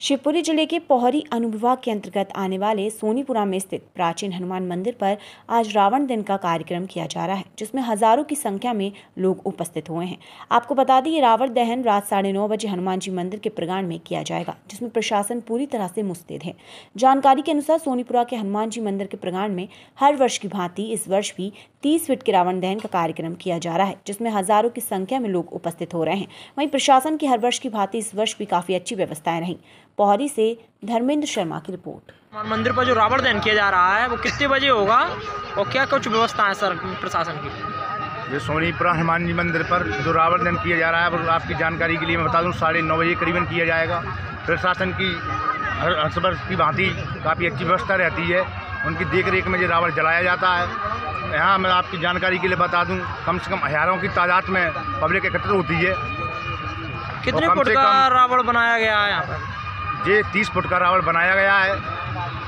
शिवपुरी ज़िले के पोहरी अनुविभाग के अंतर्गत आने वाले सोनीपुरा में स्थित प्राचीन हनुमान मंदिर पर आज रावण दिन का कार्यक्रम किया जा रहा है, जिसमें हज़ारों की संख्या में लोग उपस्थित हुए हैं। आपको बता दें रावण दहन रात साढ़े नौ बजे हनुमान जी मंदिर के प्रगाण में किया जाएगा, जिसमें प्रशासन पूरी तरह से मुस्तैद है। जानकारी के अनुसार सोनीपुरा के हनुमान जी मंदिर के प्रगाण में हर वर्ष की भांति इस वर्ष भी तीस फीट के रावण दहन का कार्यक्रम किया जा रहा है, जिसमें हज़ारों की संख्या में लोग उपस्थित हो रहे हैं। वहीं प्रशासन की हर वर्ष की भांति इस वर्ष भी काफ़ी अच्छी व्यवस्थाएँ रहीं। पोहरी से धर्मेंद्र शर्मा की रिपोर्ट। हनुमान मंदिर पर जो रावण दहन किया जा रहा है वो कितने बजे होगा और क्या कुछ व्यवस्था है सर प्रशासन की? जो सोनीपुरा हनुमान जी मंदिर पर जो रावण दहन किया जा रहा है वो आपकी जानकारी के लिए मैं बता दूँ साढ़े नौ बजे करीबन किया जाएगा। प्रशासन की हर हर वर्ष की भांति काफ़ी अच्छी व्यवस्था रहती है। उनकी देख रेख में जो रावण जलाया जाता है यहाँ मैं आपकी जानकारी के लिए बता दूँ कम से कम हज़ारों की तादाद में पब्लिक एकत्रित होती है। कितने कम फुट का कम- रावण बनाया गया है यहाँ पर? ये तीस फुट का रावण बनाया गया है।